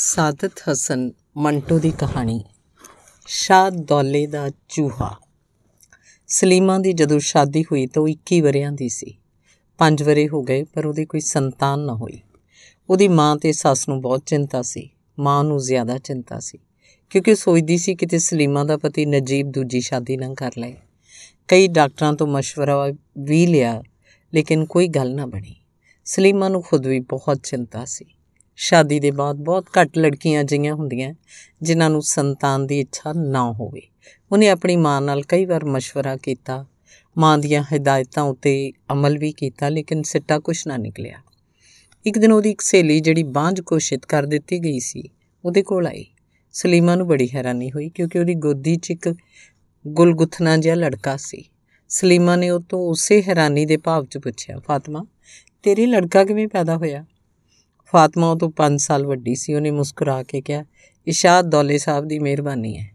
ਸਾਦਤ ਹਸਨ ਮੰਟੋ ਦੀ ਕਹਾਣੀ। ਸ਼ਾਹ ਦੌਲੇ ਦਾ ਚੂਹਾ। ਸਲੀਮਾ ਦੀ ਜਦੋਂ ਸ਼ਾਦੀ ਹੋਈ ਤਾਂ ਉਹ 21 ਵਰਿਆਂ ਦੀ ਸੀ। 5 ਵਰੇ ਹੋ ਗਏ, ਪਰ ਉਹਦੀ ਕੋਈ ਸੰਤਾਨ ਨਾ ਹੋਈ। ਉਹਦੀ ਮਾਂ ਤੇ ਸੱਸ ਨੂੰ ਬਹੁਤ ਚਿੰਤਾ ਸੀ। ਮਾਂ ਨੂੰ ਜ਼ਿਆਦਾ ਚਿੰਤਾ ਸੀ, ਕਿਉਂਕਿ ਸੋਚਦੀ ਸੀ ਕਿਤੇ ਸਲੀਮਾ ਦਾ ਪਤੀ ਨਜੀਬ ਦੂਜੀ ਸ਼ਾਦੀ ਨਾ ਕਰ ਲਏ। ਕਈ ਡਾਕਟਰਾਂ ਤੋਂ مشਵਰਾ ਵੀ ਲਿਆ, ਲੇਕਿਨ ਕੋਈ ਗੱਲ ਨਾ ਬਣੀ। ਸਲੀਮਾ ਨੂੰ ਖੁਦ ਵੀ ਬਹੁਤ ਚਿੰਤਾ ਸੀ। ਸ਼ਾਦੀ ਦੇ ਬਾਅਦ ਬਹੁਤ ਘੱਟ ਲੜਕੀਆਂ ਜੀਆਂ ਹੁੰਦੀਆਂ ਜਿਨ੍ਹਾਂ ਨੂੰ ਸੰਤਾਨ ਦੀ ਇੱਛਾ ਨਾ ਹੋਵੇ ਉਹਨੇ ਆਪਣੀ ਮਾਂ ਨਾਲ ਕਈ ਵਾਰ مشورہ ਕੀਤਾ ਮਾਂ ਦੀਆਂ ਹਦਾਇਤਾਂ ਉੱਤੇ ਅਮਲ ਵੀ ਕੀਤਾ ਲੇਕਿਨ ਸਿੱਟਾ ਕੁਝ ਨਾ ਨਿਕਲਿਆ ਇੱਕ ਦਿਨ ਉਹਦੀ ਇੱਕ ਸਹੇਲੀ ਜਿਹੜੀ ਬਾਂਝ ਕੋਸ਼ਿਤ ਕਰ ਦਿੱਤੀ ਗਈ ਸੀ ਉਹਦੇ ਕੋਲ ਆਈ ਸਲੀਮਾ ਨੂੰ ਬੜੀ ਹੈਰਾਨੀ ਹੋਈ ਕਿਉਂਕਿ ਉਹਦੀ ਗੋਦੀ 'ਚ ਇੱਕ ਗੁਲਗੁਥਨਾ ਜਿਹਾ ਲੜਕਾ ਸੀ ਸਲੀਮਾ ਨੇ ਉਹ ਤੋਂ ਉਸੇ ਹੈਰਾਨੀ ਦੇ ਭਾਵ 'ਚ ਪੁੱਛਿਆ ਫਾਤਮਾ ਤੇਰੀ ਲੜਕਾ ਕਿਵੇਂ ਪੈਦਾ ਹੋਇਆ ਫਾਤਮਾ ਉਹ ਤੋਂ 5 ਸਾਲ ਵੱਡੀ ਸੀ, ਉਹਨੇ ਮੁਸਕਰਾ ਕੇ ਕਿਹਾ ਇਸ਼ਾਦ ਦੌਲੇ ਸਾਹਿਬ ਦੀ ਮਿਹਰਬਾਨੀ ਹੈ।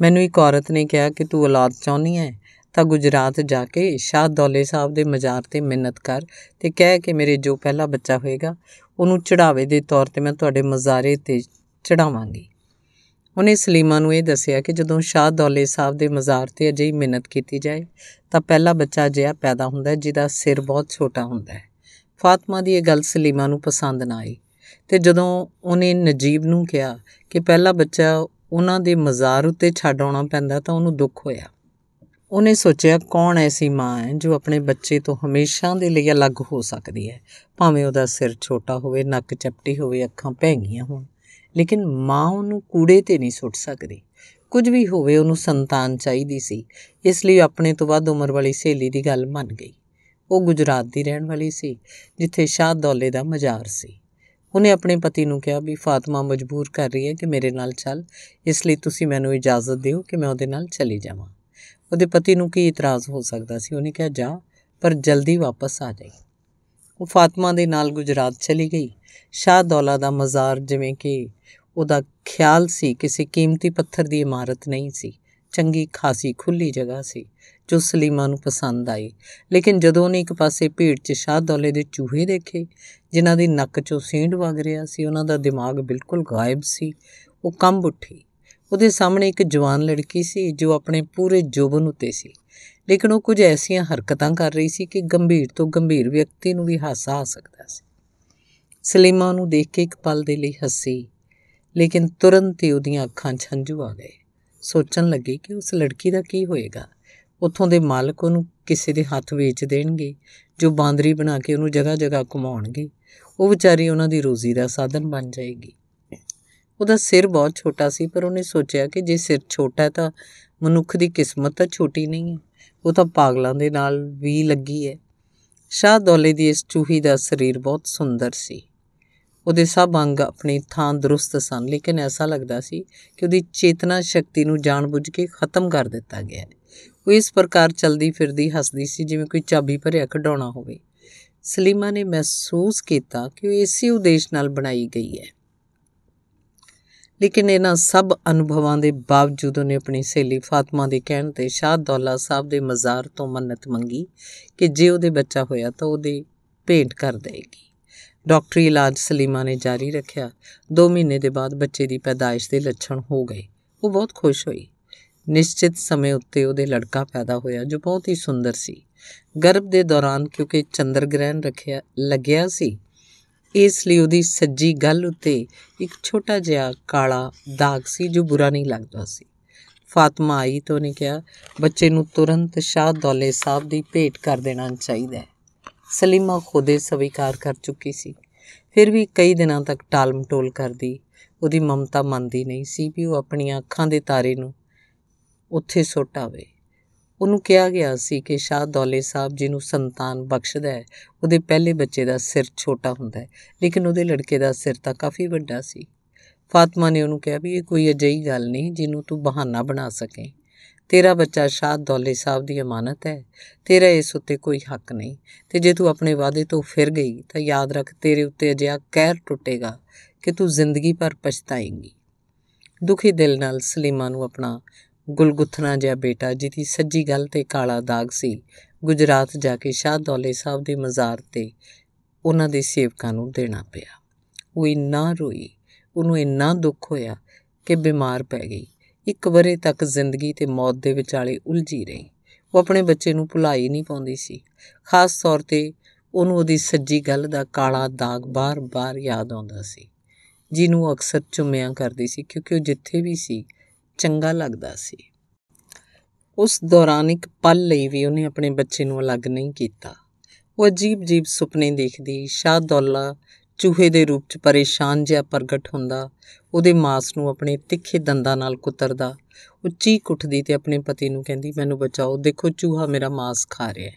ਮੈਨੂੰ ਇੱਕ ਔਰਤ ਨੇ ਕਿਹਾ ਕਿ ਤੂੰ ਔਲਾਦ ਚਾਹੁੰਦੀ ਹੈ, ਤਾਂ ਗੁਜਰਾਤ ਜਾ ਕੇ ਇਸ਼ਾਦ ਦੌਲੇ ਸਾਹਿਬ ਦੇ ਮਜ਼ਾਰ ਤੇ ਮਿੰਨਤ ਕਰ ਤੇ ਕਹਿ ਕਿ ਮੇਰੇ ਜੋ ਪਹਿਲਾ ਬੱਚਾ ਹੋਏਗਾ, ਉਹਨੂੰ ਚੜਾਵੇ ਦੇ ਤੌਰ ਤੇ ਮੈਂ ਤੁਹਾਡੇ ਮਜ਼ਾਰੇ ਤੇ ਚੜਾਵਾਂਗੀ ਉਹਨੇ ਸਲੀਮਾ ਨੂੰ ਇਹ ਦੱਸਿਆ ਕਿ ਜਦੋਂ ਸ਼ਾਹ ਦੌਲੇ ਸਾਹਿਬ ਦੇ ਮਜ਼ਾਰ ਤੇ ਅਜਿਹੀ ਮਿੰਨਤ ਕੀਤੀ ਜਾਏ, ਤਾਂ ਪਹਿਲਾ ਬੱਚਾ ਜਿਹਾ ਪੈਦਾ ਹੁੰਦਾ ਜਿਹਦਾ ਸਿਰ ਬਹੁਤ ਛੋਟਾ ਹੁੰਦਾ ਹੈ। ਫਾਤਮਾ ਦੀ ਇਹ ਗੱਲ ਸਲੀਮਾ ਨੂੰ ਪਸੰਦ ਨਾ ਆਈ ਤੇ ਜਦੋਂ ਉਹਨੇ ਨਜੀਬ ਨੂੰ ਕਿਹਾ ਕਿ ਪਹਿਲਾ ਬੱਚਾ ਉਹਨਾਂ ਦੇ ਮਜ਼ਾਰ ਉੱਤੇ ਛੱਡ ਆਉਣਾ ਪੈਂਦਾ ਤਾਂ ਉਹਨੂੰ ਦੁੱਖ ਹੋਇਆ। ਉਹਨੇ ਸੋਚਿਆ, ਕੌਣ ਐਸੀ ਮਾਂ ਹੈ ਜੋ ਆਪਣੇ ਬੱਚੇ ਤੋਂ ਹਮੇਸ਼ਾ ਦੇ ਲਈ ਅਲੱਗ ਹੋ ਸਕਦੀ ਹੈ? ਭਾਵੇਂ ਉਹਦਾ ਸਿਰ ਛੋਟਾ ਹੋਵੇ, ਨੱਕ ਚਪਟੀ ਹੋਵੇ, ਅੱਖਾਂ ਭੈਂਗੀਆਂ ਹੋਣ। ਲੇਕਿਨ ਮਾਂ ਉਹਨੂੰ ਕੂੜੇ ਤੇ ਨਹੀਂ ਸੁੱਟ ਸਕਦੀ। ਕੁਝ ਵੀ ਹੋਵੇ, ਉਹਨੂੰ ਸੰਤਾਨ ਚਾਹੀਦੀ ਸੀ। ਇਸ ਲਈ ਆਪਣੇ ਤੋਂ ਵੱਧ ਉਮਰ ਵਾਲੀ ਸਹੇਲੀ ਦੀ ਗੱਲ ਮੰਨ ਗਈ। ਉਹ ਗੁਜਰਾਤ ਦੀ ਰਹਿਣ ਵਾਲੀ ਸੀ, ਜਿੱਥੇ ਸ਼ਾਹ ਦੌਲੇ ਦਾ ਮਜ਼ਾਰ ਸੀ। ਉਹਨੇ ਆਪਣੇ ਪਤੀ ਨੂੰ ਕਿਹਾ ਵੀ, ਫਾਤਮਾ, ਮਜਬੂਰ ਕਰ ਰਹੀ ਹੈ ਕਿ ਮੇਰੇ ਨਾਲ ਚੱਲ। ਇਸ ਲਈ ਤੁਸੀਂ ਮੈਨੂੰ ਇਜਾਜ਼ਤ ਦਿਓ ਕਿ ਮੈਂ ਉਹਦੇ ਨਾਲ ਚਲੀ ਜਾਵਾਂ। ਉਹਦੇ ਪਤੀ ਨੂੰ ਕੀ ਇਤਰਾਜ਼ ਹੋ ਸਕਦਾ ਸੀ? ਉਹਨੇ ਕਿਹਾ, ਜਾ, ਪਰ ਜਲਦੀ ਵਾਪਸ ਆ ਜਾਈ। ਉਹ ਫਾਤਮਾ ਦੇ ਨਾਲ ਗੁਜਰਾਤ ਚਲੀ ਗਈ। ਸ਼ਾਹ ਦੌਲਾ ਦਾ ਮਜ਼ਾਰ ਜਿਵੇਂ ਕਿ ਉਹਦਾ ਖਿਆਲ ਸੀ, ਕਿਸੇ ਕੀਮਤੀ ਪੱਥਰ ਦੀ ਇਮਾਰਤ ਨਹੀਂ ਸੀ। ਚੰਗੀ ਖਾਸੀ ਖੁੱਲੀ ਜਗ੍ਹਾ ਸੀ, ਜੋ ਸਲੀਮਾ ਨੂੰ ਪਸੰਦ ਆਈ। ਲੇਕਿਨ ਜਦੋਂ ਉਹਨੇ ਇੱਕ ਪਾਸੇ ਭੀੜ 'ਚ ਸ਼ਾਹ ਦੌਲੇ ਦੇ ਚੂਹੇ ਦੇਖੇ, ਜਿਨ੍ਹਾਂ ਦੀ ਨੱਕ 'ਚੋਂ ਸੀਂਡ ਵਗ ਰਿਹਾ ਸੀ, ਉਹਨਾਂ ਦਾ ਦਿਮਾਗ ਬਿਲਕੁਲ ਗਾਇਬ ਸੀ। ਉਹ ਕੰਬ ਉੱਠੀ। ਉਹਦੇ ਸਾਹਮਣੇ ਇੱਕ ਜਵਾਨ ਲੜਕੀ ਸੀ, ਜੋ ਆਪਣੇ ਪੂਰੇ ਜੋਬਨ ਉੱਤੇ ਸੀ। ਲੇਕਿਨ ਉਹ ਕੁਝ ਐਸੀਆਂ ਹਰਕਤਾਂ ਕਰ ਰਹੀ ਸੀ ਕਿ ਗੰਭੀਰ ਤੋਂ ਗੰਭੀਰ ਵਿਅਕਤੀ ਨੂੰ ਵੀ ਹਾਸਾ ਆ ਸਕਦਾ ਸੀ। ਸਲੀਮਾ ਨੂੰ ਦੇਖ ਕੇ ਇੱਕ ਪਲ ਦੇ ਲਈ ਹੱਸੀ, ਲੇਕਿਨ ਤੁਰੰਤ ਹੀ ਉਹਦੀਆਂ ਅੱਖਾਂ 'ਚ ਹੰਝੂ ਆ ਗਏ। ਸੋਚਣ ਲੱਗੀ ਕਿ ਉਸ ਲੜਕੀ ਦਾ ਕੀ ਹੋਏਗਾ। ਉੱਥੋਂ ਦੇ ਮਾਲਕ ਉਹਨੂੰ ਕਿਸੇ ਦੇ ਹੱਥ ਵੇਚ ਦੇਣਗੇ, ਜੋ ਬਾਂਦਰੀ ਬਣਾ ਕੇ ਉਹਨੂੰ ਜਗ੍ਹਾ ਜਗ੍ਹਾ ਘੁਮਾਉਣਗੇ। ਉਹ ਵਿਚਾਰੀ ਉਹਨਾਂ ਦੀ ਰੋਜ਼ੀ ਦਾ ਸਾਧਨ ਬਣ ਜਾਏਗੀ। ਉਹਦਾ ਸਿਰ ਬਹੁਤ ਛੋਟਾ ਸੀ, ਪਰ ਉਹਨੇ ਸੋਚਿਆ ਕਿ ਜੇ ਸਿਰ ਛੋਟਾ ਹੈ ਤਾਂ ਮਨੁੱਖ ਦੀ ਕਿਸਮਤ ਤਾਂ ਛੋਟੀ ਨਹੀਂ ਹੈ। ਉਹ ਤਾਂ ਪਾਗਲਾਂ ਦੇ ਨਾਲ ਵੀ ਲੱਗੀ ਹੈ। ਸ਼ਾਹ ਦੌਲੇ ਦੀ ਇਸ ਚੂਹੀ ਦਾ ਸਰੀਰ ਬਹੁਤ ਸੁੰਦਰ ਸੀ। ਉਹਦੇ ਸਭ ਅੰਗ ਆਪਣੀ ਥਾਂ ਦਰੁਸਤ ਸਨ, ਲੇਕਿਨ ਐਸਾ ਲੱਗਦਾ ਸੀ ਕਿ ਉਹਦੀ ਚੇਤਨਾ ਸ਼ਕਤੀ ਨੂੰ ਜਾਣਬੁੱਝ ਕੇ ਖਤਮ ਕਰ ਦਿੱਤਾ ਗਿਆ ਹੈ। ਉਹ ਇਸ ਪ੍ਰਕਾਰ ਚਲਦੀ ਫਿਰਦੀ ਹੱਸਦੀ ਸੀ, ਜਿਵੇਂ ਕੋਈ ਚਾਬੀ ਭਰਿਆ ਖਡਾਉਣਾ ਹੋਵੇ। ਸਲੀਮਾ ਨੇ ਮਹਿਸੂਸ ਕੀਤਾ ਕਿ ਉਹ ਇਸੇ ਉਦੇਸ਼ ਨਾਲ ਬਣਾਈ ਗਈ ਹੈ। ਲੇਕਿਨ ਇਹਨਾਂ ਸਭ ਅਨੁਭਵਾਂ ਦੇ ਬਾਵਜੂਦ ਉਹਨੇ ਆਪਣੀ ਸਹੇਲੀ ਫਾਤਮਾ ਦੇ ਕਹਿਣ ਤੇ ਸ਼ਾਹ ਦੌਲਾ ਸਾਹਿਬ ਦੇ ਮਜ਼ਾਰ ਤੋਂ ਮੰਨਤ ਮੰਗੀ ਕਿ ਜੇ ਉਹਦੇ ਬੱਚਾ ਹੋਇਆ ਤਾਂ ਉਹਦੇ ਭੇਂਟ ਕਰ ਦੇਗੀ ਡਾਕਟਰੀ ਇਲਾਜ ਸਲੀਮਾ ਨੇ ਜਾਰੀ ਰੱਖਿਆ। 2 ਮਹੀਨੇ ਦੇ ਬਾਅਦ ਬੱਚੇ ਦੀ ਪੈਦਾਇਸ਼ ਦੇ ਲੱਛਣ ਹੋ ਗਏ। ਉਹ ਬਹੁਤ ਖੁਸ਼ ਹੋਈ। ਨਿਸ਼ਚਿਤ ਸਮੇਂ ਉੱਤੇ ਉਹਦੇ ਲੜਕਾ ਪੈਦਾ ਹੋਇਆ, ਜੋ ਬਹੁਤ ਹੀ ਸੁੰਦਰ ਸੀ। ਗਰਭ ਦੇ ਦੌਰਾਨ ਕਿਉਂਕਿ ਚੰਦਰ ਗ੍ਰਹਿਣ ਰੱਖਿਆ, ਲੱਗਿਆ ਸੀ, ਇਸ ਲਈ ਉਹਦੀ ਸੱਜੀ ਗੱਲ ਉੱਤੇ ਇੱਕ ਛੋਟਾ ਜਿਹਾ ਕਾਲਾ ਦਾਗ ਸੀ, ਜੋ ਬੁਰਾ ਨਹੀਂ ਲੱਗਦਾ ਸੀ। ਫਾਤਮਾ ਆਈ ਤਾਂ ਉਹਨੇ ਕਿਹਾ, ਬੱਚੇ ਨੂੰ ਤੁਰੰਤ ਸ਼ਾਹ ਦੌਲੇ ਸਾਹਿਬ ਦੀ ਭੇਟ ਕਰ ਦੇਣਾ ਚਾਹੀਦਾ ਹੈ। ਸਲੀਮਾ ਖੁਦੇ ਸਵੀਕਾਰ ਕਰ ਚੁੱਕੀ ਸੀ। ਫਿਰ ਵੀ ਕਈ ਦਿਨਾਂ ਤੱਕ ਟਾਲਮਟੋਲ ਕਰਦੀ। ਉਹਦੀ ਮਮਤਾ ਮੰਨਦੀ ਨਹੀਂ ਸੀ ਵੀ ਉਹ ਆਪਣੀਆਂ ਅੱਖਾਂ ਦੇ ਤਾਰੇ ਨੂੰ ਉੱਥੇ ਸੁੱਟ ਆਵੇ। ਉਹਨੂੰ ਕਿਹਾ ਗਿਆ ਸੀ ਕਿ ਸ਼ਾਹ ਦੌਲੇ ਸਾਹਿਬ ਜੀ ਨੂੰ ਸੰਤਾਨ ਬਖਸ਼ਦਾ ਹੈ, ਉਹਦੇ ਪਹਿਲੇ ਬੱਚੇ ਦਾ ਸਿਰ ਛੋਟਾ ਹੁੰਦਾ ਹੈ, ਲੇਕਿਨ ਉਹਦੇ ਲੜਕੇ ਦਾ ਸਿਰ ਤਾਂ ਕਾਫੀ ਵੱਡਾ ਸੀ। ਫਾਤਮਾ ਨੇ ਉਹਨੂੰ ਕਿਹਾ ਵੀ ਇਹ ਕੋਈ ਅਜਿਹੀ ਗੱਲ ਨਹੀਂ ਜਿਹਨੂੰ ਤੂੰ ਬਹਾਨਾ ਬਣਾ ਸਕੇ। ਤੇਰਾ ਬੱਚਾ ਸ਼ਾਹ ਦੌਲੇ ਸਾਹਿਬ ਦੀ ਅਮਾਨਤ ਹੈ। ਤੇਰਾ ਇਸ ਉੱਤੇ ਕੋਈ ਹੱਕ ਨਹੀਂ। ਤੇ ਜੇ ਤੂੰ ਆਪਣੇ ਵਾਅਦੇ ਤੋਂ ਫਿਰ ਗਈ, ਤਾਂ ਯਾਦ ਰੱਖ ਤੇਰੇ ਉੱਤੇ ਅਜਿਹਾ ਕਹਿਰ ਟੁੱਟੇਗਾ ਕਿ ਤੂੰ ਜ਼ਿੰਦਗੀ ਭਰ ਪਛਤਾਏਂਗੀ। ਦੁਖੀ ਦਿਲ ਨਾਲ ਸਲੀਮਾ ਨੂੰ ਆਪਣਾ ਗੁਲਗੁਥਨਾ ਜਿਹਾ ਬੇਟਾ, ਜਿਹਦੀ ਸੱਜੀ ਗੱਲ ਤੇ ਕਾਲਾ ਦਾਗ ਸੀ, ਗੁਜਰਾਤ ਜਾ ਕੇ ਸ਼ਾਹ ਦੌਲੇ ਸਾਹਿਬ ਦੇ ਮਜ਼ਾਰ ਤੇ ਉਹਨਾਂ ਦੇ ਸੇਵਕਾਂ ਨੂੰ ਦੇਣਾ ਪਿਆ। ਉਹ ਇੰਨਾ ਰੋਈ, ਉਹਨੂੰ ਇੰਨਾ ਦੁੱਖ ਹੋਇਆ ਕਿ ਬਿਮਾਰ ਪੈ ਗਈ। ਇੱਕ ਵਰੇ ਤੱਕ ਜ਼ਿੰਦਗੀ ਤੇ ਮੌਤ ਦੇ ਵਿਚਾਲੇ ਉਲਝੀ ਰਹੀ। ਉਹ ਆਪਣੇ ਬੱਚੇ ਨੂੰ ਭੁਲਾਈ ਨਹੀਂ ਪਾਉਂਦੀ ਸੀ। ਖਾਸ ਤੌਰ ਤੇ ਉਹਨੂੰ ਉਹਦੀ ਸੱਜੀ ਗੱਲ ਦਾ ਕਾਲਾ ਦਾਗ ਬਾਰ-ਬਾਰ ਯਾਦ ਆਉਂਦਾ ਸੀ। ਜਿਹਨੂੰ ਅਕਸਰ ਚੁੰਮਿਆਂ ਕਰਦੀ ਸੀ ਕਿਉਂਕਿ ਉਹ ਜਿੱਥੇ ਵੀ ਸੀ, ਚੰਗਾ ਲੱਗਦਾ ਸੀ। ਉਸ ਦੌਰਾਨ ਇੱਕ ਪਲ ਲਈ ਵੀ ਉਹਨੇ ਆਪਣੇ ਬੱਚੇ ਨੂੰ ਅਲੱਗ ਨਹੀਂ ਕੀਤਾ। ਉਹ ਅਜੀਬ-ਅਜੀਬ ਸੁਪਨੇ ਦੇਖਦੀ ਸ਼ਾਹ ਦੌਲਾ ਚੂਹੇ ਦੇ ਰੂਪ 'ਚ ਪਰੇਸ਼ਾਨ ਜਿਹਾ ਪ੍ਰਗਟ ਹੁੰਦਾ, ਉਹਦੇ ਮਾਸ ਨੂੰ ਆਪਣੇ ਤਿੱਖੇ ਦੰਦਾਂ ਨਾਲ ਕੁਤਰਦਾ। ਉਹ ਚੀਕ ਉੱਠਦੀ ਤੇ ਆਪਣੇ ਪਤੀ ਨੂੰ ਕਹਿੰਦੀ, ਮੈਨੂੰ ਬਚਾਓ, ਦੇਖੋ ਚੂਹਾ ਮੇਰਾ ਮਾਸ ਖਾ ਰਿਹਾ ਹੈ।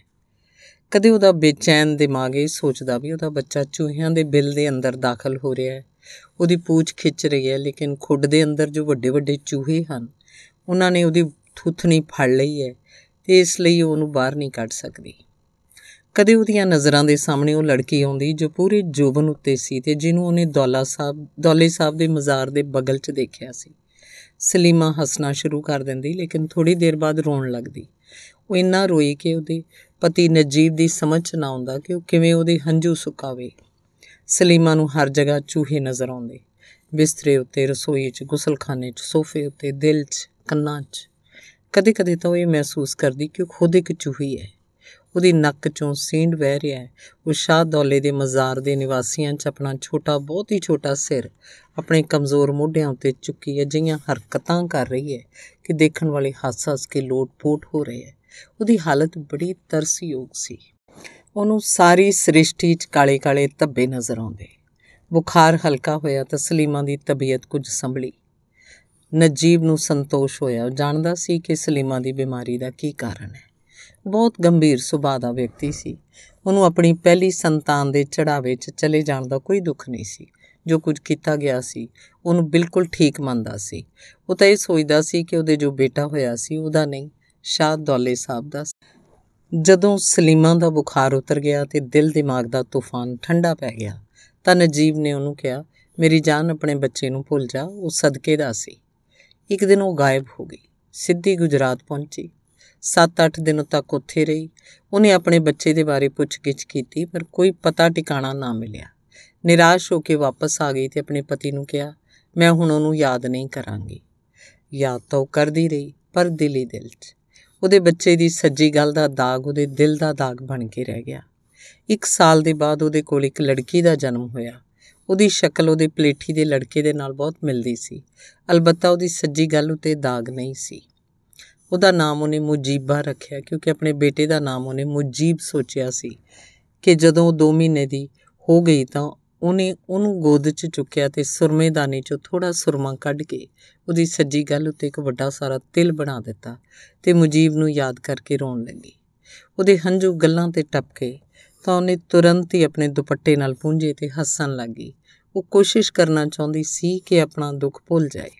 ਕਦੇ ਉਹਦਾ ਬੇਚੈਨ ਦਿਮਾਗ ਇਹ ਸੋਚਦਾ ਵੀ ਉਹਦਾ ਬੱਚਾ ਚੂਹਿਆਂ ਦੇ ਬਿੱਲ ਦੇ ਅੰਦਰ ਦਾਖਲ ਹੋ ਰਿਹਾ ਹੈ। ਉਹਦੀ ਪੂਛ ਖਿੱਚ ਰਹੀ ਹੈ, ਲੇਕਿਨ ਖੁੱਡ ਦੇ ਅੰਦਰ ਜੋ ਵੱਡੇ ਵੱਡੇ ਚੂਹੇ ਹਨ, ਉਹਨਾਂ ਨੇ ਉਹਦੀ ਥੁੱਥਣੀ ਫੜ ਲਈ ਹੈ ਤੇ ਇਸ ਲਈ ਉਹ ਉਹਨੂੰ ਬਾਹਰ ਨਹੀਂ ਕੱਢ ਸਕਦੀ। ਕਦੇ ਉਹਦੀਆਂ ਨਜ਼ਰਾਂ ਦੇ ਸਾਹਮਣੇ ਉਹ ਲੜਕੀ ਆਉਂਦੀ ਜੋ ਪੂਰੇ ਜੋਬਨ ਉੱਤੇ ਸੀ ਤੇ ਜਿਹਨੂੰ ਉਹਨੇ ਦੌਲਾ ਸਾਹਿਬ, ਦੌਲੇ ਸਾਹਿਬ ਦੇ ਮਜ਼ਾਰ ਦੇ ਬਗਲ 'ਚ ਦੇਖਿਆ ਸੀ। ਸਲੀਮਾ ਹੱਸਣਾ ਸ਼ੁਰੂ ਕਰ ਦਿੰਦੀ ਲੇਕਿਨ ਥੋੜੀ ਦੇਰ ਬਾਅਦ ਰੋਣ ਲੱਗਦੀ। ਉਹ ਇੰਨਾ ਰੋਈ ਕਿ ਉਹਦੇ ਪਤੀ ਨਜੀਬ ਦੀ ਸਮਝ 'ਚ ਨਾ ਆਉਂਦਾ ਕਿ ਉਹ ਕਿਵੇਂ ਉਹਦੇ ਹੰਝੂ ਸੁਕਾਵੇ। ਸਲੀਮਾ ਨੂੰ ਹਰ ਜਗ੍ਹਾ ਚੂਹੇ ਨਜ਼ਰ ਆਉਂਦੇ। ਬਿਸਤਰੇ ਉੱਤੇ, ਰਸੋਈ 'ਚ, ਗੁਸਲਖਾਨੇ 'ਚ, ਸੋਫੇ ਉੱਤੇ, ਦਿਲ 'ਚ, ਕੰਨਾਂ 'ਚ। ਕਦੇ-ਕਦੇ ਤਾਂ ਉਹ ਇਹ ਮਹਿਸੂਸ ਕਰਦੀ ਕਿ ਉਹ ਖੁਦ ਇੱਕ ਚੂਹੀ ਹੈ। ਉਹਦੀ ਨੱਕ 'ਚੋਂ ਸੀਂਡ ਵਹਿ ਰਿਹਾ ਹੈ। ਉਹ ਸ਼ਾਹ ਦੌਲੇ ਦੇ ਮਜ਼ਾਰ ਦੇ ਨਿਵਾਸੀਆਂ 'ਚ ਆਪਣਾ ਛੋਟਾ, ਬਹੁਤ ਹੀ ਛੋਟਾ ਸਿਰ ਆਪਣੇ ਕਮਜ਼ੋਰ ਮੋਢਿਆਂ ਉੱਤੇ ਚੁੱਕੀ ਅਜਿਹੀਆਂ ਹਰਕਤਾਂ ਕਰ ਰਹੀ ਹੈ ਕਿ ਦੇਖਣ ਵਾਲੇ ਹੱਸ-ਹੱਸ ਕੇ ਲੋਟ-ਪੋਟ ਹੋ ਰਹੇ ਹੈ। ਉਹਦੀ ਹਾਲਤ ਬੜੀ ਤਰਸਯੋਗ ਸੀ। ਉਹਨੂੰ ਸਾਰੀ ਸ੍ਰਿਸ਼ਟੀ 'ਚ ਕਾਲੇ-ਕਾਲੇ ਧੱਬੇ ਨਜ਼ਰ ਆਉਂਦੇ। ਬੁਖਾਰ ਹਲਕਾ ਹੋਇਆ ਤਾਂ ਸਲੀਮਾ ਦੀ ਤਬੀਅਤ ਕੁਝ ਸੰਭਲੀ। ਨਜੀਬ ਨੂੰ ਸੰਤੋਸ਼ ਹੋਇਆ। ਉਹ ਜਾਣਦਾ ਸੀ ਕਿ ਸਲੀਮਾ ਦੀ ਬਿਮਾਰੀ ਦਾ ਕੀ ਕਾਰਨ ਹੈ। ਬਹੁਤ ਗੰਭੀਰ ਸੁਭਾਅ ਦਾ ਵਿਅਕਤੀ ਸੀ। ਉਹਨੂੰ ਆਪਣੀ ਪਹਿਲੀ ਸੰਤਾਨ ਦੇ ਚੜਾਵੇ 'ਚ ਚਲੇ ਜਾਣ ਦਾ ਕੋਈ ਦੁੱਖ ਨਹੀਂ ਸੀ। ਜੋ ਕੁਝ ਕੀਤਾ ਗਿਆ ਸੀ, ਉਹਨੂੰ ਬਿਲਕੁਲ ਠੀਕ ਮੰਨਦਾ ਸੀ। ਉਹ ਤਾਂ ਇਹ ਸੋਚਦਾ ਸੀ ਕਿ ਉਹਦੇ ਜੋ ਬੇਟਾ ਹੋਇਆ ਸੀ, ਉਹਦਾ ਨਹੀਂ ਸ਼ਾਹ ਦੌਲੇ ਸਾਹਿਬ ਦਾ ਜਦੋਂ ਸਲੀਮਾ ਦਾ ਬੁਖਾਰ ਉਤਰ ਗਿਆ ਤੇ ਦਿਲ ਦਿਮਾਗ ਦਾ ਤੂਫਾਨ ਠੰਡਾ ਪੈ ਗਿਆ, ਤਾਂ ਨਜੀਬ ਨੇ ਉਹਨੂੰ ਕਿਹਾ, ਮੇਰੀ ਜਾਨ ਆਪਣੇ ਬੱਚੇ ਨੂੰ ਭੁੱਲ ਜਾ, ਉਹ ਸਦਕੇ ਦਾ ਸੀ। ਇੱਕ ਦਿਨ ਉਹ ਗਾਇਬ ਹੋ ਗਈ। ਸਿੱਧੀ ਗੁਜਰਾਤ ਪਹੁੰਚੀ। 7-8 ਦਿਨ ਤੱਕ ਉੱਥੇ ਰਹੀ। ਉਹਨੇ ਆਪਣੇ ਬੱਚੇ ਦੇ ਬਾਰੇ ਪੁੱਛਗਿੱਛ ਕੀਤੀ, ਪਰ ਕੋਈ ਪਤਾ ਟਿਕਾਣਾ ਨਾ ਮਿਲਿਆ। ਨਿਰਾਸ਼ ਹੋ ਕੇ ਵਾਪਸ ਆ ਗਈ ਤੇ ਆਪਣੇ ਪਤੀ ਨੂੰ ਕਿਹਾ, ਮੈਂ ਹੁਣ ਉਹਨੂੰ ਯਾਦ ਨਹੀਂ ਕਰਾਂਗੀ। ਯਾਦ ਤਾਂ ਉਹ ਕਰਦੀ ਰਹੀ, ਪਰ ਦਿਲ ਹੀ ਦਿਲ 'ਚ। ਉਹਦੇ ਬੱਚੇ ਦੀ ਸੱਜੀ ਗੱਲ ਦਾ ਦਾਗ ਉਹਦੇ ਦਿਲ ਦਾ ਦਾਗ ਬਣ ਕੇ ਰਹਿ ਗਿਆ। ਇੱਕ ਸਾਲ ਦੇ ਬਾਅਦ ਉਹਦੇ ਕੋਲ ਇੱਕ ਲੜਕੀ ਦਾ ਜਨਮ ਹੋਇਆ। ਉਹਦੀ ਸ਼ਕਲ ਉਹਦੇ ਪਲੇਠੀ ਦੇ ਲੜਕੇ ਦੇ ਨਾਲ ਬਹੁਤ ਮਿਲਦੀ ਸੀ। ਅਲਬੱਤਾ ਉਹਦੀ ਸੱਜੀ ਗੱਲ ਉਤੇ ਦਾਗ ਨਹੀਂ ਸੀ। ਉਹਦਾ ਨਾਮ ਉਹਨੇ ਮੁਜੀਬਾ ਰੱਖਿਆ, ਕਿਉਂਕਿ ਆਪਣੇ ਬੇਟੇ ਦਾ ਨਾਮ ਉਹਨੇ ਮੁਜੀਬ ਸੋਚਿਆ ਸੀ ਕਿ ਜਦੋਂ ਉਹ 2 ਮਹੀਨੇ ਦੀ ਹੋ ਗਈ ਤਾਂ ਉਹਨੇ ਉਹਨੂੰ ਗੋਦ 'ਚ ਚੁੱਕਿਆ ਤੇ ਸੁਰਮੇਦਾਨੀ 'ਚੋਂ ਥੋੜਾ ਸੁਰਮਾ ਕੱਢ ਕੇ ਉਹਦੀ ਸੱਜੀ ਗੱਲ ਉੱਤੇ ਇੱਕ ਵੱਡਾ ਸਾਰਾ ਤਿਲ ਬਣਾ ਦਿੱਤਾ ਤੇ ਮੁਜੀਬ ਨੂੰ ਯਾਦ ਕਰਕੇ ਰੋਣ ਲੱਗੀ। ਉਹਦੇ ਹੰਝੂ ਗੱਲਾਂ ਤੇ ਟੱਪ ਟਪਕੇ ਤਾਂ ਉਹਨੇ ਤੁਰੰਤ ਹੀ ਆਪਣੇ ਦੁਪੱਟੇ ਨਾਲ ਪੂੰਝੇ ਤੇ ਹੱਸਣ ਲੱਗੀ। ਉਹ ਕੋਸ਼ਿਸ਼ ਕਰਨਾ ਚਾਹੁੰਦੀ ਸੀ ਕਿ ਆਪਣਾ ਦੁੱਖ ਭੁੱਲ ਜਾਏ।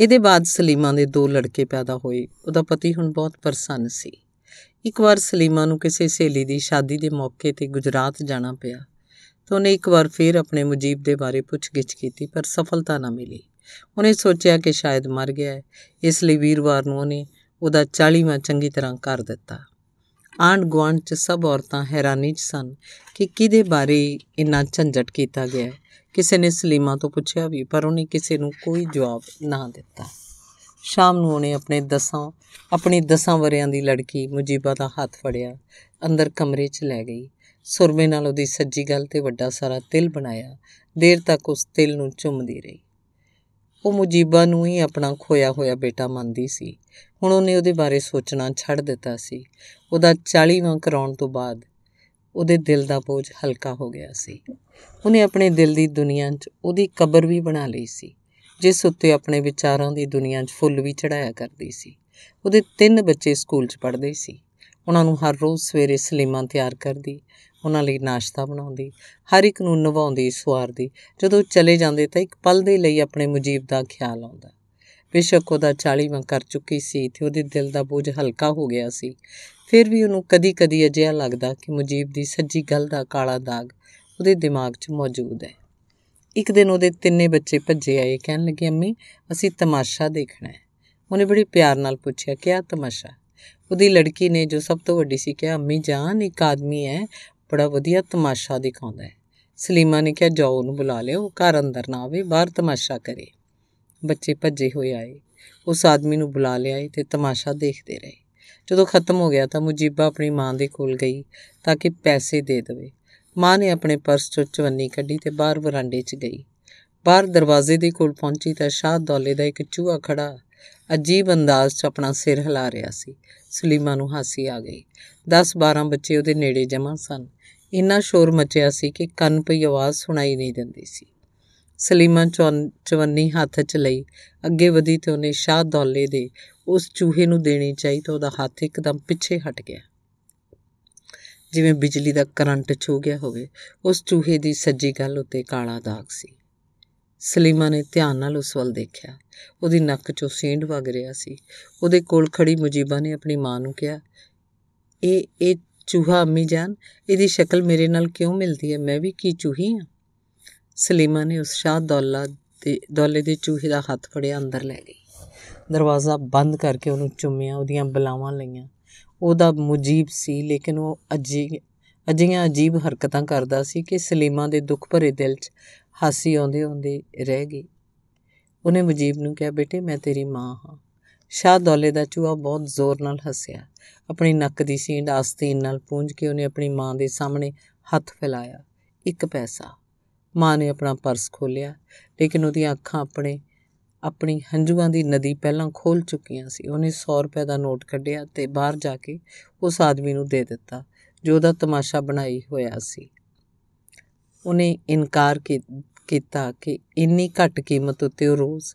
ਇਹਦੇ ਬਾਅਦ ਸਲੀਮਾ ਦੇ ਦੋ ਲੜਕੇ ਪੈਦਾ ਹੋਏ। ਉਹਦਾ ਪਤੀ ਹੁਣ ਬਹੁਤ ਪ੍ਰਸੰਨ ਸੀ। ਇੱਕ ਵਾਰ ਸਲੀਮਾ ਨੂੰ ਕਿਸੇ ਸਹੇਲੀ ਦੀ ਸ਼ਾਦੀ ਦੇ ਮੌਕੇ ਤੇ ਗੁਜਰਾਤ ਜਾਣਾ ਪਿਆ ਤਾਂ ਉਹਨੇ ਇੱਕ ਵਾਰ ਫਿਰ ਆਪਣੇ ਮੁਜੀਬ ਦੇ ਬਾਰੇ ਪੁੱਛਗਿੱਛ ਕੀਤੀ, ਪਰ ਸਫਲਤਾ ਨਾ ਮਿਲੀ। ਉਹਨੇ ਸੋਚਿਆ ਕਿ ਸ਼ਾਇਦ ਮਰ ਗਿਆ ਹੈ। ਇਸ ਲਈ ਵੀਰਵਾਰ ਨੂੰ ਉਹਨੇ ਉਹਦਾ 40ਵਾਂ ਚੰਗੀ ਤਰ੍ਹਾਂ ਕਰ ਦਿੱਤਾ। ਆਂਡ ਗਵਾਂਡ 'ਚ ਸਭ ਔਰਤਾਂ ਹੈਰਾਨੀ 'ਚ ਸਨ ਕਿ ਕਿਹਦੇ ਬਾਰੇ ਇੰਨਾ ਝੰਜਟ ਕੀਤਾ ਗਿਆ ਕਿਸੇ ਨੇ ਸਲੀਮਾ ਤੋਂ ਪੁੱਛਿਆ ਵੀ, ਪਰ ਉਹਨੇ ਕਿਸੇ ਨੂੰ ਕੋਈ ਜਵਾਬ ਨਾ ਦਿੱਤਾ। ਸ਼ਾਮ ਨੂੰ ਉਹਨੇ ਆਪਣੇ ਦਸਾਂ, ਆਪਣੀ ਦਸਾਂ ਵਰਿਆਂ ਦੀ ਲੜਕੀ ਮੁਜੀਬਾ ਦਾ ਹੱਥ ਫੜਿਆ, ਅੰਦਰ ਕਮਰੇ 'ਚ ਲੈ ਗਈ। ਸੁਰਮੇ ਨਾਲ ਉਹਦੀ ਸੱਜੀ ਗੱਲ ਤੇ ਵੱਡਾ ਸਾਰਾ ਤਿਲ ਬਣਾਇਆ। ਦੇਰ ਤੱਕ ਉਸ ਤਿਲ ਨੂੰ ਚੁੰਮਦੀ ਰਹੀ। ਉਹ ਮੁਜੀਬਾ ਨੂੰ ਹੀ ਆਪਣਾ ਖੋਇਆ ਹੋਇਆ ਬੇਟਾ ਮੰਨਦੀ ਸੀ। ਹੁਣ ਉਹਨੇ ਉਹਦੇ ਬਾਰੇ ਸੋਚਣਾ ਛੱਡ ਦਿੱਤਾ ਸੀ। ਉਹਦਾ 40ਵਾਂ ਕਰਾਉਣ ਤੋਂ ਬਾਅਦ ਉਹਦੇ ਦਿਲ ਦਾ ਬੋਝ ਹਲਕਾ ਹੋ ਗਿਆ ਸੀ। ਉਹਨੇ ਆਪਣੇ ਦਿਲ ਦੀ ਦੁਨੀਆ 'ਚ ਉਹਦੀ ਕਬਰ ਵੀ ਬਣਾ ਲਈ ਸੀ, ਜਿਸ ਉੱਤੇ ਆਪਣੇ ਵਿਚਾਰਾਂ ਦੀ ਦੁਨੀਆ 'ਚ ਫੁੱਲ ਵੀ ਚੜਾਇਆ ਕਰਦੀ ਸੀ। ਉਹਦੇ ਤਿੰਨ ਬੱਚੇ ਸਕੂਲ 'ਚ ਪੜ੍ਹਦੇ ਸੀ। ਉਹਨਾਂ ਨੂੰ ਹਰ ਰੋਜ਼ ਸਵੇਰੇ ਸਲੀਮਾਂ ਤਿਆਰ ਕਰਦੀ, ਉਹਨਾਂ ਲਈ ਨਾਸ਼ਤਾ ਬਣਾਉਂਦੀ, ਹਰ ਇੱਕ ਨੂੰ ਨਵਾਉਂਦੀ, ਸਵਾਰਦੀ। ਜਦੋਂ ਚਲੇ ਜਾਂਦੇ ਤਾਂ ਇੱਕ ਪਲ ਦੇ ਲਈ ਆਪਣੇ ਮੁਜੀਬ ਦਾ ਖਿਆਲ ਆਉਂਦਾ। ਬੇਸ਼ੱਕ ਉਹਦਾ 40ਵਾਂ ਕਰ ਚੁੱਕੀ ਸੀ ਤੇ ਉਹਦੇ ਦਿਲ ਦਾ ਬੋਝ ਹਲਕਾ ਹੋ ਗਿਆ ਸੀ। ਫਿਰ ਵੀ ਉਹਨੂੰ ਕਦੀ-ਕਦੀ ਅਜਿਹਾ ਲੱਗਦਾ ਕਿ ਮੁਜੀਬ ਦੀ ਸੱਜੀ ਗੱਲ ਦਾ ਕਾਲਾ ਦਾਗ ਉਹਦੇ ਦਿਮਾਗ 'ਚ ਮੌਜੂਦ ਹੈ। ਇੱਕ ਦਿਨ ਉਹਦੇ ਤਿੰਨੇ ਬੱਚੇ ਭੱਜੇ ਆਏ, ਕਹਿਣ ਲੱਗੇ, ਅੰਮੀ, ਅਸੀਂ ਤਮਾਸ਼ਾ ਦੇਖਣਾ ਹੈ। ਉਹਨੇ ਬੜੇ ਪਿਆਰ ਨਾਲ ਪੁੱਛਿਆ, ਕਿਆ ਤਮਾਸ਼ਾ? ਉਹਦੀ ਲੜਕੀ ਨੇ ਜੋ ਸਭ ਤੋਂ ਵੱਡੀ ਸੀ ਕਿਹਾ, ਅੰਮੀ, ਜਾਨ, ਇੱਕ ਆਦਮੀ ਹੈ, ਬੜਾ ਵਧੀਆ ਤਮਾਸ਼ਾ ਦਿਖਾਉਂਦਾ ਹੈ। ਸਲੀਮਾ ਨੇ ਕਿਹਾ, ਜਾਓ ਉਹਨੂੰ ਬੁਲਾ ਲਿਓ ਉਹ ਘਰ ਅੰਦਰ ਨਾ ਆਵੇ, ਬਾਹਰ ਤਮਾਸ਼ਾ ਕਰੇ। ਬੱਚੇ ਭੱਜੇ ਹੋਏ ਆਏ। ਉਸ ਆਦਮੀ ਨੂੰ ਬੁਲਾ ਲਿਆਏ ਤੇ ਤਮਾਸ਼ਾ ਦੇਖਦੇ ਰਹੇ। ਜਦੋਂ ਖਤਮ ਹੋ ਗਿਆ ਤਾਂ ਮੁਜੀਬਾ ਆਪਣੀ ਮਾਂ ਦੇ ਕੋਲ ਗਈ ਤਾਂ ਕਿ ਪੈਸੇ ਦੇ ਦੇਵੇ। ਮਾਂ ਨੇ ਆਪਣੇ ਪਰਸ ਚੋਂ ਚਵੰਨੀ ਕੱਢੀ ਤੇ ਬਾਹਰ ਵਰਾਂਡੇ 'ਚ ਗਈ। ਬਾਹਰ ਦਰਵਾਜ਼ੇ ਦੇ ਕੋਲ ਪਹੁੰਚੀ ਤਾਂ ਸ਼ਾਹ ਦੌਲੇ ਦਾ ਇੱਕ ਚੂਹਾ ਖੜਾ ਅਜੀਬ ਅੰਦਾਜ਼ 'ਚ ਆਪਣਾ ਸਿਰ ਹਿਲਾ ਰਿਹਾ ਸੀ। ਸਲੀਮਾ ਨੂੰ ਹਾਸੀ ਆ ਗਈ। 10-12 ਬੱਚੇ ਉਹਦੇ ਨੇੜੇ ਜਮ੍ਹਾਂ ਸਨ। ਇੰਨਾ ਸ਼ੋਰ ਮਚਿਆ ਸੀ ਕਿ ਕੰਨ ਪਈ ਆਵਾਜ਼ ਸੁਣਾਈ ਨਹੀਂ ਦਿੰਦੀ ਸੀ। ਸਲੀਮਾ ਚਵੰਨੀ ਹੱਥ 'ਚ ਲਈ। ਅੱਗੇ ਵਧੀ ਤੇ ਉਹਨੇ ਸ਼ਾਹ ਦੌਲੇ ਦੇ ਉਸ ਚੂਹੇ ਨੂੰ ਦੇਣੀ ਚਾਹੀ ਤਾਂ ਉਹਦਾ ਹੱਥ ਇੱਕਦਮ ਪਿੱਛੇ ਹਟ ਗਿਆ। ਜਿਵੇਂ ਬਿਜਲੀ ਦਾ ਕਰੰਟ ਛੂ ਗਿਆ ਹੋਵੇ, ਉਸ ਚੂਹੇ ਦੀ ਸੱਜੀ ਗੱਲ ਉੱਤੇ ਕਾਲਾ ਦਾਗ ਸੀ। ਸਲੀਮਾ ਨੇ ਧਿਆਨ ਨਾਲ ਉਸ ਵੱਲ ਦੇਖਿਆ। ਉਹਦੀ ਨੱਕ 'ਚੋਂ ਸੇਂਢ ਵਗ ਰਿਹਾ ਸੀ। ਉਹਦੇ ਕੋਲ ਖੜੀ ਮੁਜੀਬਾ ਨੇ ਆਪਣੀ ਮਾਂ ਨੂੰ ਕਿਹਾ, ਇਹ ਇਹ ਚੂਹਾ ਅੰਮੀ ਜਾਨ, ਇਹਦੀ ਸ਼ਕਲ ਮੇਰੇ ਨਾਲ ਕਿਉਂ ਮਿਲਦੀ ਹੈ? ਮੈਂ ਵੀ ਕੀ ਚੂਹੀ ਹਾਂ ਸਲੀਮਾ ਨੇ ਉਸ ਸ਼ਾਹ ਦੌਲਾ ਦੇ, ਦੌਲੇ ਦੇ ਚੂਹੇ ਦਾ ਹੱਥ ਫੜਿਆ, ਅੰਦਰ ਲੈ ਗਈ। ਦਰਵਾਜ਼ਾ ਬੰਦ ਕਰਕੇ ਉਹਨੂੰ ਚੁੰਮਿਆ, ਉਹਦੀਆਂ ਬਲਾਵਾਂ ਲਈਆਂ। ਉਹਦਾ ਮੁਜੀਬ ਸੀ, ਲੇਕਿਨ ਉਹ ਅਜੀ, ਅਜਿਹੀਆਂ ਅਜੀਬ ਹਰਕਤਾਂ ਕਰਦਾ ਸੀ ਕਿ ਸਲੀਮਾ ਦੇ ਦੁੱਖ ਭਰੇ ਦਿਲ 'ਚ ਹਾਸੀ ਆਉਂਦੇ ਆਉਂਦੇ ਰਹਿ ਗਈ। ਉਹਨੇ ਮੁਜੀਬ ਨੂੰ ਕਿਹਾ, ਬੇਟੇ, ਮੈਂ ਤੇਰੀ ਮਾਂ ਹਾਂ। ਸ਼ਾਹ ਦੌਲੇ ਦਾ ਚੂਹਾ ਬਹੁਤ ਜ਼ੋਰ ਨਾਲ ਹੱਸਿਆ। ਆਪਣੀ ਨੱਕ ਦੀ ਸੀਂਡ ਆਸਤੀਨ ਨਾਲ ਪੂੰਝ ਕੇ ਉਹਨੇ ਆਪਣੀ ਮਾਂ ਦੇ ਸਾਹਮਣੇ ਹੱਥ ਫੈਲਾਇਆ। ਇੱਕ ਪੈਸਾ। ਮਾਂ ਨੇ ਆਪਣਾ ਪਰਸ ਖੋਲ੍ਹਿਆ, ਲੇਕਿਨ ਉਹਦੀਆਂ ਅੱਖਾਂ ਆਪਣੇ, ਆਪਣੀ ਹੰਝੂਆਂ ਦੀ ਨਦੀ ਪਹਿਲਾਂ ਖੋਲ ਚੁੱਕੀਆਂ ਸੀ। ਉਹਨੇ 100 ਰੁਪਏ ਦਾ ਨੋਟ ਕੱਢਿਆ ਤੇ ਬਾਹਰ ਜਾ ਕੇ ਉਸ ਆਦਮੀ ਨੂੰ ਦੇ ਦਿੱਤਾ, ਜੋ ਉਹਦਾ ਤਮਾਸ਼ਾ ਬਣਾਈ ਹੋਇਆ ਸੀ। ਉਹਨੇ ਇਨਕਾਰ ਕੀਤਾ ਕਿ ਇੰਨੀ ਘੱਟ ਕੀਮਤ ਉੱਤੇ ਉਹ ਰੋਜ਼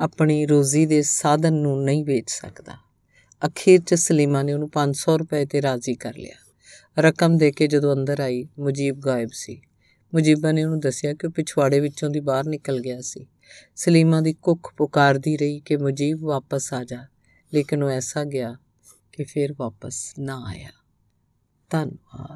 ਆਪਣੀ ਰੋਜ਼ੀ ਦੇ ਸਾਧਨ ਨੂੰ ਨਹੀਂ ਵੇਚ ਸਕਦਾ। ਅਖੀਰ 'ਚ ਸਲੀਮਾ ਨੇ ਉਹਨੂੰ 500 ਰੁਪਏ ਤੇ ਰਾਜ਼ੀ ਕਰ ਲਿਆ। ਰਕਮ ਦੇ ਕੇ ਜਦੋਂ ਅੰਦਰ ਆਈ, ਮੁਜੀਬ ਗਾਇਬ ਸੀ। ਮੁਜੀਬਾ ਨੇ ਉਹਨੂੰ ਦੱਸਿਆ ਕਿ ਉਹ ਪਿਛਵਾੜੇ ਵਿੱਚੋਂ ਦੀ ਬਾਹਰ ਨਿਕਲ ਗਿਆ ਸੀ। ਸਲੀਮਾ ਦੀ ਕੁੱਖ ਪੁਕਾਰਦੀ ਰਹੀ ਕਿ ਮੁਜੀਬ ਵਾਪਸ ਆ ਜਾ। ਲੇਕਿਨ ਉਹ ਐਸਾ ਗਿਆ ਕਿ ਫਿਰ ਵਾਪਸ ਨਾ ਆਇਆ। ਧੰਨਵਾਦ।